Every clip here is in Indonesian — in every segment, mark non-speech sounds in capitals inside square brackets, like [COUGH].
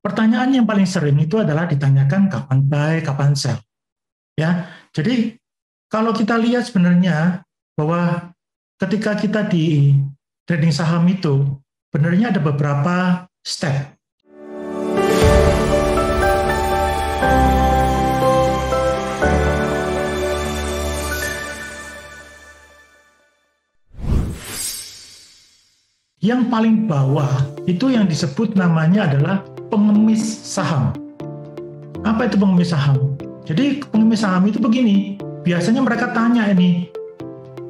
pertanyaan yang paling sering itu adalah ditanyakan kapan buy, kapan sell. Ya, jadi kalau kita lihat sebenarnya bahwa ketika kita di trading saham itu, sebenarnya ada beberapa step. Yang paling bawah itu yang disebut namanya adalah pengemis saham. Apa itu pengemis saham? Jadi pengemis saham itu begini, biasanya mereka tanya ini,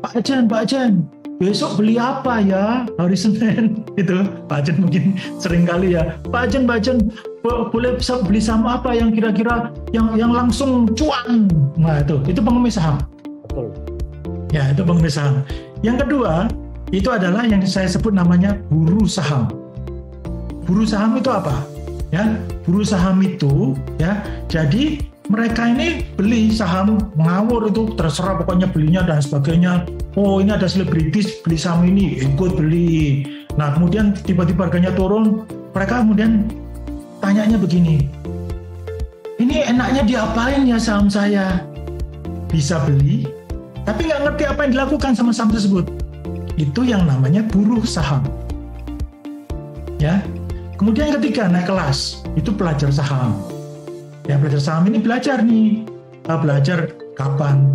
Pak Ajan, Pak Ajan, besok beli apa ya hari Senin? [LAUGHS] Itu Pak Ajan mungkin sering kali ya Pak Ajan Pak Ajan boleh bisa beli saham apa yang kira-kira yang yang langsung cuan? Nah itu itu pengemis saham. Betul. Ya itu pengemis saham. Yang kedua itu adalah yang saya sebut namanya buru saham. Buru saham itu apa ya buru saham itu ya jadi mereka ini beli saham ngawur itu terserah pokoknya belinya dan sebagainya. Oh ini ada selebritis beli saham ini ikut beli. Nah kemudian tiba-tiba harganya turun mereka kemudian tanyanya begini ini enaknya diapain ya saham saya? Bisa beli tapi nggak ngerti apa yang dilakukan sama saham tersebut. Itu yang namanya buruh saham. ya kemudian yang ketiga naik kelas itu pelajar saham ya belajar saham ini belajar nih belajar kapan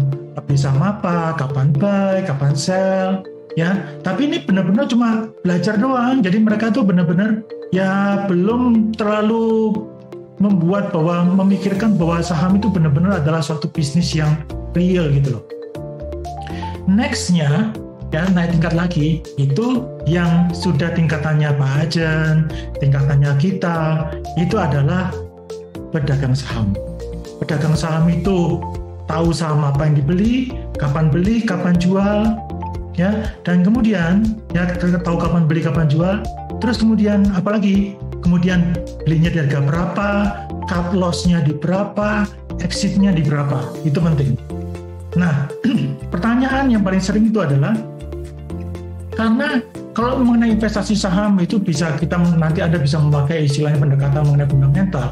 saham apa, kapan buy, kapan sell, ya. Tapi ini benar-benar cuma belajar doang. Jadi mereka tuh benar-benar ya belum terlalu membuat bahwa memikirkan bahwa saham itu benar-benar adalah suatu bisnis yang real gitu loh. Nextnya ya naik tingkat lagi itu yang sudah tingkatannya Pak Ajen, tingkatannya kita itu adalah pedagang saham. Pedagang saham itu tahu saham apa yang dibeli, kapan beli, kapan jual, ya. Dan kemudian ya tahu kapan beli, kapan jual. Terus kemudian apalagi? Kemudian belinya di harga berapa, cut loss-nya di berapa, exit-nya di berapa. Itu penting. Nah, [CLEARS THROAT] pertanyaan yang paling sering itu adalah karena kalau mengenai investasi saham itu bisa kita nanti Anda bisa memakai istilahnya pendekatan mengenai fundamental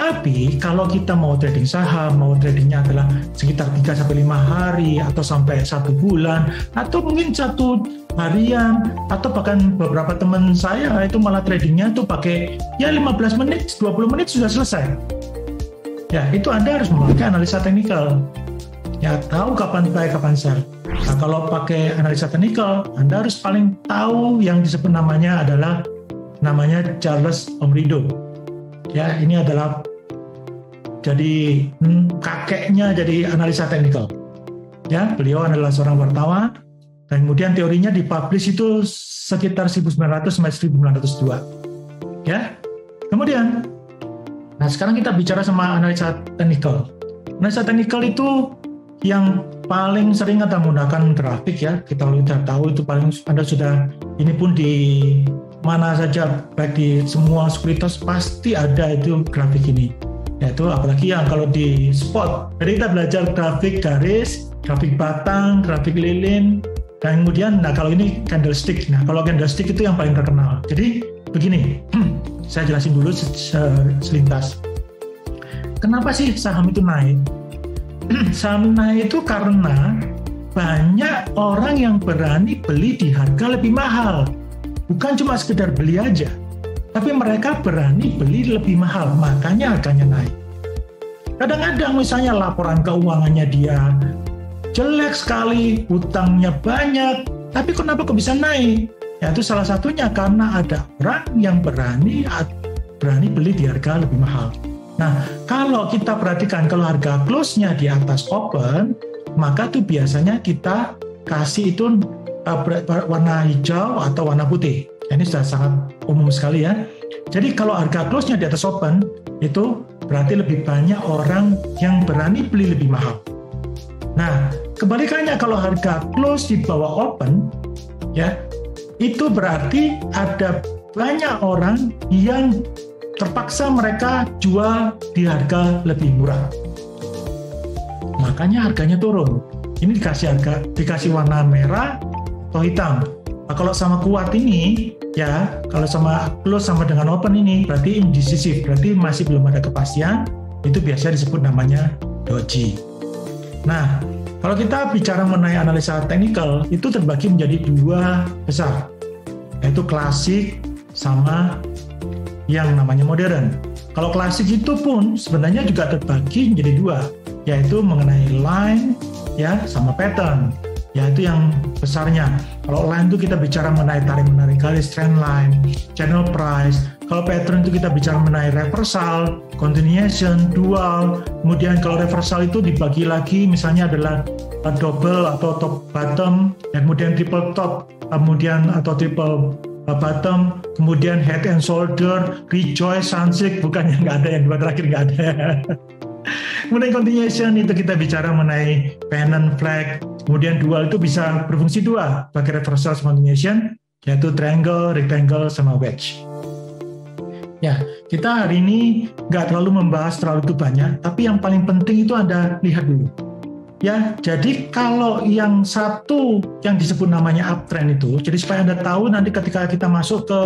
tapi kalau kita mau trading saham, mau tradingnya adalah sekitar 3 sampai 5 hari atau sampai satu bulan atau mungkin satu harian atau bahkan beberapa teman saya itu malah tradingnya tuh pakai ya 15 menit, 20 menit sudah selesai. Ya, itu Anda harus memakai analisa teknikal. Ya, tahu kapan buy, kapan sell. Nah, kalau pakai analisa teknikal, Anda harus paling tahu yang disebut namanya adalah namanya Charles Omrido. Ya, ini adalah jadi hmm, kakeknya jadi analisa teknikal. Ya, beliau adalah seorang wartawan dan kemudian teorinya dipublish itu sekitar 1900 sampai 1902. Ya. Kemudian nah sekarang kita bicara sama analisa teknikal. Analisa teknikal itu yang paling sering kita menggunakan grafik ya. Kita sudah tahu itu paling Anda sudah ini pun di mana saja baik di semua sekuritas pasti ada itu grafik ini yaitu apalagi yang kalau di spot. Jadi kita belajar grafik garis, grafik batang, grafik lilin, dan kemudian nah kalau ini candlestick. Nah kalau candlestick itu yang paling terkenal. Jadi begini, saya jelasin dulu selintas. Kenapa sih saham itu naik? Naik itu karena banyak orang yang berani beli di harga lebih mahal. Bukan cuma sekedar beli aja, tapi mereka berani beli lebih mahal, makanya harganya naik. Kadang-kadang misalnya laporan keuangannya dia jelek sekali, utangnya banyak, tapi kenapa kok bisa naik? Ya itu salah satunya karena ada orang yang berani berani beli di harga lebih mahal. Nah, kalau kita perhatikan kalau harga close-nya di atas open, maka tuh biasanya kita kasih itu uh, warna hijau atau warna putih. Ini sudah sangat umum sekali ya. Jadi kalau harga close-nya di atas open, itu berarti lebih banyak orang yang berani beli lebih mahal. Nah, kebalikannya kalau harga close di bawah open, ya, itu berarti ada banyak orang yang terpaksa mereka jual di harga lebih murah. Makanya harganya turun. Ini dikasih harga, dikasih warna merah atau hitam. Nah, kalau sama kuat ini, ya kalau sama close sama dengan open ini berarti indecisive, berarti masih belum ada kepastian. Itu biasa disebut namanya doji. Nah, kalau kita bicara mengenai analisa teknikal, itu terbagi menjadi dua besar, yaitu klasik sama yang namanya modern. Kalau klasik itu pun sebenarnya juga terbagi menjadi dua, yaitu mengenai line ya sama pattern yaitu yang besarnya. Kalau line itu kita bicara mengenai tarik menarik garis trend line, channel price. Kalau pattern itu kita bicara mengenai reversal, continuation, dual. Kemudian kalau reversal itu dibagi lagi misalnya adalah double atau top bottom, dan kemudian triple top, kemudian atau triple bottom, kemudian head and shoulder, rejoice, bukan yang nggak ada yang dua terakhir nggak ada. [LAUGHS] Kemudian continuation itu kita bicara mengenai pennant flag. Kemudian dual itu bisa berfungsi dua, pakai reversal continuation, yaitu triangle, rectangle, sama wedge. Ya, kita hari ini nggak terlalu membahas terlalu banyak, tapi yang paling penting itu Anda lihat dulu. Ya, jadi kalau yang satu yang disebut namanya uptrend itu, jadi supaya Anda tahu nanti ketika kita masuk ke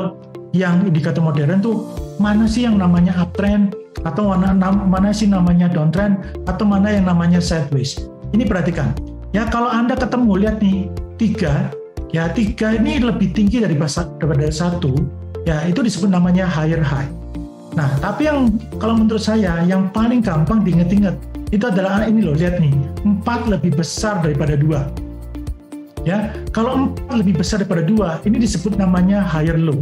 yang indikator modern tuh mana sih yang namanya uptrend, atau mana, mana sih namanya downtrend atau mana yang namanya sideways. Ini perhatikan. Ya kalau Anda ketemu lihat nih tiga, ya tiga ini lebih tinggi dari daripada satu, ya itu disebut namanya higher high. Nah tapi yang kalau menurut saya yang paling gampang diinget-inget itu adalah ini loh lihat nih empat lebih besar daripada dua. Ya kalau empat lebih besar daripada dua ini disebut namanya higher low.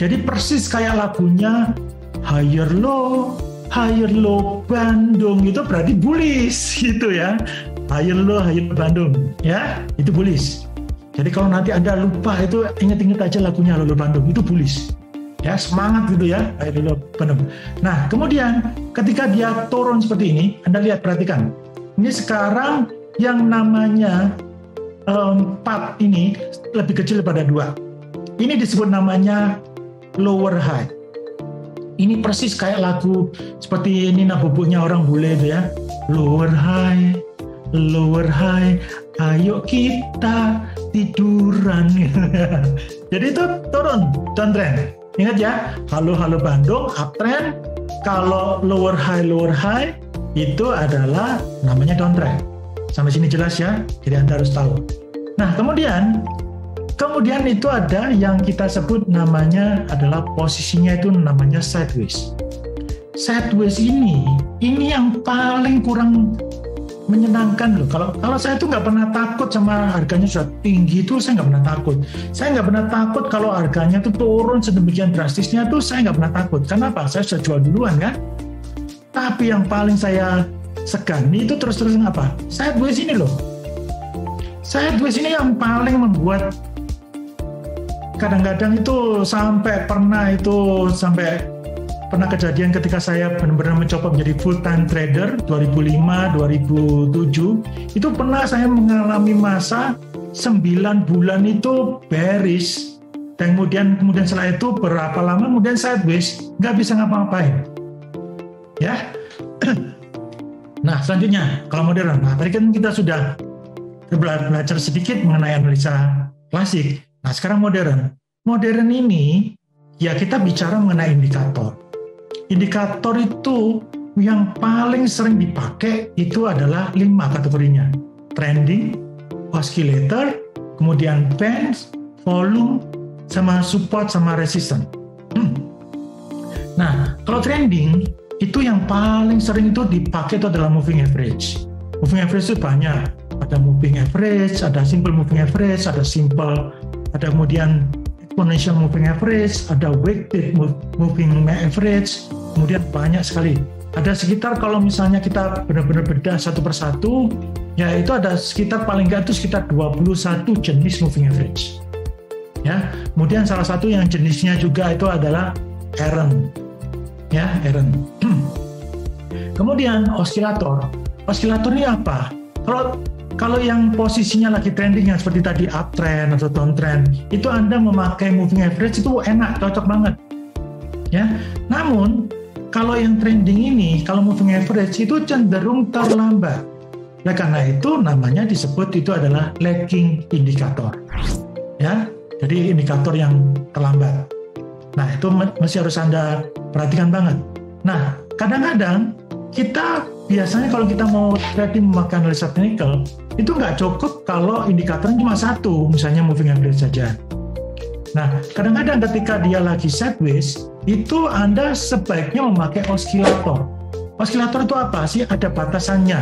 Jadi persis kayak lagunya higher low, higher low Bandung itu berarti bullish [LAUGHS] gitu ya. Higher low, higher Bandung ya, itu bullish. Jadi kalau nanti Anda lupa itu ingat-ingat aja lagunya Low Bandung itu bullish. Ya, semangat gitu ya, low Bandung. Nah, kemudian ketika dia turun seperti ini, Anda lihat perhatikan. Ini sekarang yang namanya empat um, ini lebih kecil daripada dua. Ini disebut namanya lower high. Ini persis kayak lagu seperti ini nah bubuknya orang bule itu ya. Lower high, lower high, ayo kita tiduran. [LAUGHS] Jadi itu turun, downtrend. Ingat ya, halo halo Bandung, uptrend. Kalau lower high, lower high itu adalah namanya downtrend. Sampai sini jelas ya, jadi Anda harus tahu. Nah, kemudian Kemudian itu ada yang kita sebut namanya adalah posisinya itu namanya sideways. Sideways ini, ini yang paling kurang menyenangkan loh. Kalau kalau saya tuh nggak pernah takut sama harganya sudah tinggi itu saya nggak pernah takut. Saya nggak pernah takut kalau harganya tuh turun sedemikian drastisnya tuh saya nggak pernah takut. Kenapa? Saya sudah jual duluan kan. Tapi yang paling saya segan itu terus-terusan apa? Sideways ini loh. Sideways ini yang paling membuat kadang-kadang itu sampai pernah itu sampai pernah kejadian ketika saya benar-benar mencoba menjadi full time trader 2005 2007 itu pernah saya mengalami masa 9 bulan itu bearish. Dan kemudian kemudian setelah itu berapa lama kemudian sideways nggak bisa ngapa-ngapain. Ya? [CLEARS THROAT] Nah selanjutnya kalau modern. Nah tadi kan kita sudah belajar sedikit mengenai analisa klasik. Nah sekarang modern. Modern ini ya kita bicara mengenai indikator. Indikator itu yang paling sering dipakai itu adalah lima kategorinya. Trending, oscillator, kemudian bands, volume, sama support sama resistance. Hmm. Nah, kalau trending itu yang paling sering itu dipakai itu adalah moving average. Moving average itu banyak. Ada moving average, ada simple moving average, ada simple ada kemudian exponential moving average, ada weighted moving average, kemudian banyak sekali. Ada sekitar kalau misalnya kita benar-benar bedah satu persatu, ya itu ada sekitar paling nggak itu sekitar 21 jenis moving average. Ya, kemudian salah satu yang jenisnya juga itu adalah Aaron. Ya, Aaron. [CLEARS THROAT] kemudian osilator. Osilator ini apa? Kalau kalau yang posisinya lagi trending yang seperti tadi uptrend atau downtrend, itu Anda memakai moving average itu enak, cocok banget. Ya. Namun kalau yang trending ini, kalau moving average itu cenderung terlambat. Nah, karena itu namanya disebut itu adalah lagging indikator. Ya. Jadi indikator yang terlambat. Nah, itu masih harus Anda perhatikan banget. Nah, kadang-kadang kita biasanya kalau kita mau trading memakai analisa teknikal, itu nggak cukup kalau indikatornya cuma satu, misalnya moving average saja. Nah, kadang-kadang ketika dia lagi sideways, itu Anda sebaiknya memakai oscillator. Oscillator itu apa sih? Ada batasannya.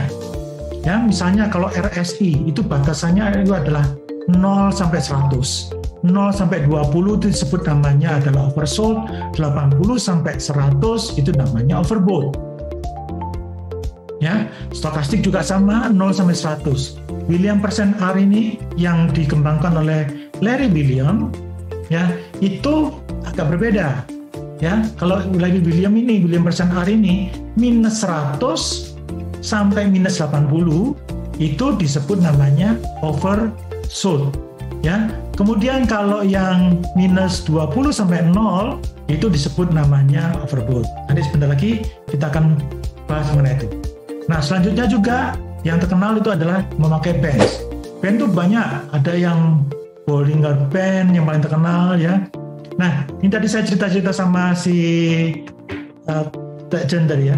Ya, misalnya kalau RSI itu batasannya itu adalah 0 sampai 100. 0 sampai 20 itu disebut namanya adalah oversold, 80 sampai 100 itu namanya overbought. Ya, stokastik juga sama 0 sampai 100. William percent R ini yang dikembangkan oleh Larry William ya, itu agak berbeda. Ya, kalau Larry William ini William percent R ini minus 100 sampai minus 80 itu disebut namanya oversold ya. Kemudian kalau yang minus 20 sampai 0 itu disebut namanya overbought. Nanti sebentar lagi kita akan bahas mengenai itu. Nah, selanjutnya juga yang terkenal itu adalah memakai bands. Band itu banyak, ada yang Bollinger Band yang paling terkenal ya. Nah, ini tadi saya cerita-cerita sama si uh, tadi ya.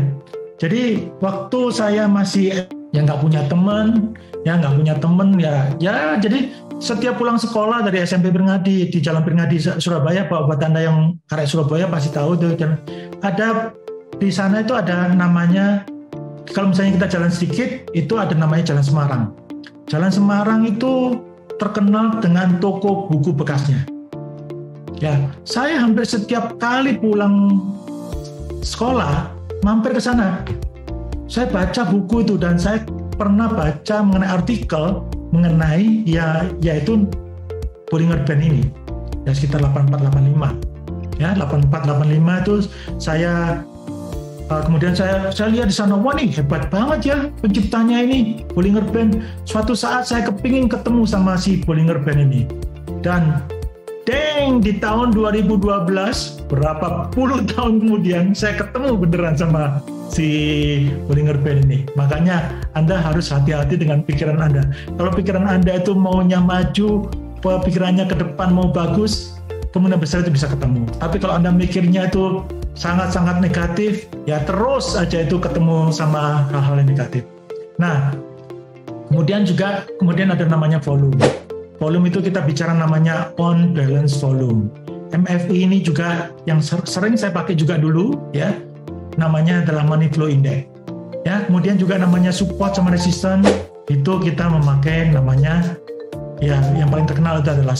Jadi waktu saya masih yang nggak punya teman, ya nggak punya teman ya, ya jadi setiap pulang sekolah dari SMP Bernadi di Jalan Bernadi Surabaya, Pak buat anda yang karek Surabaya pasti tahu tuh. Ada di sana itu ada namanya kalau misalnya kita jalan sedikit itu ada namanya Jalan Semarang. Jalan Semarang itu terkenal dengan toko buku bekasnya. Ya, saya hampir setiap kali pulang sekolah mampir ke sana. Saya baca buku itu dan saya pernah baca mengenai artikel mengenai ya yaitu Bollinger Band ini ya sekitar 8485 ya 8485 itu saya uh, kemudian saya saya lihat di sana wah nih hebat banget ya penciptanya ini Bollinger Band suatu saat saya kepingin ketemu sama si Bollinger Band ini dan Deng di tahun 2012 berapa puluh [LAUGHS] tahun kemudian saya ketemu beneran sama si Bollinger Band ini. Makanya Anda harus hati-hati dengan pikiran Anda. Kalau pikiran Anda itu maunya maju, pikirannya ke depan mau bagus, kemungkinan besar itu bisa ketemu. Tapi kalau Anda mikirnya itu sangat-sangat negatif, ya terus aja itu ketemu sama hal-hal yang negatif. Nah, kemudian juga kemudian ada namanya volume. Volume itu kita bicara namanya on balance volume. MFI ini juga yang sering saya pakai juga dulu ya namanya adalah money flow index. Ya, kemudian juga namanya support sama resistance itu kita memakai namanya ya yang paling terkenal itu adalah